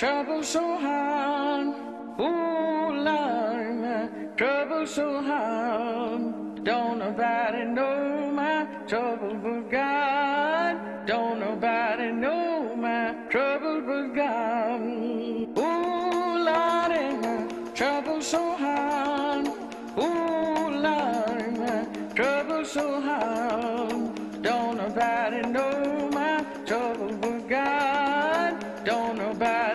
trouble so hard. Ooh, Lord, my trouble so hard. Don't nobody know my trouble but God. Don't nobody know my trouble but God. Ooh, Lord, my trouble so hard. Ooh, Lord, my trouble so hard. Don't nobody know my trouble but God. Don't nobody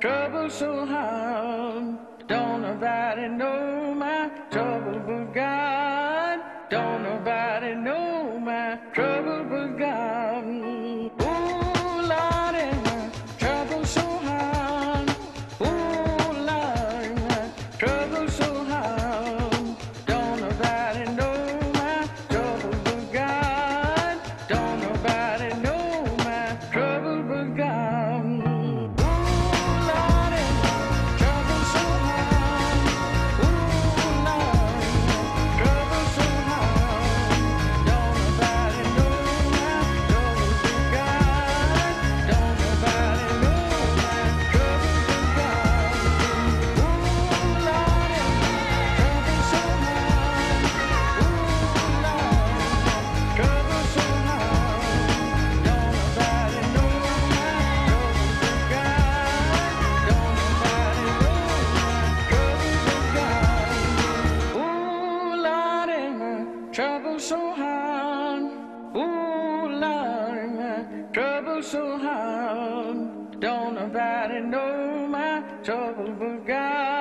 Trouble so hard, don't nobody know. so hard, ooh, Lord, my trouble so hard. Don't nobody know my trouble but God.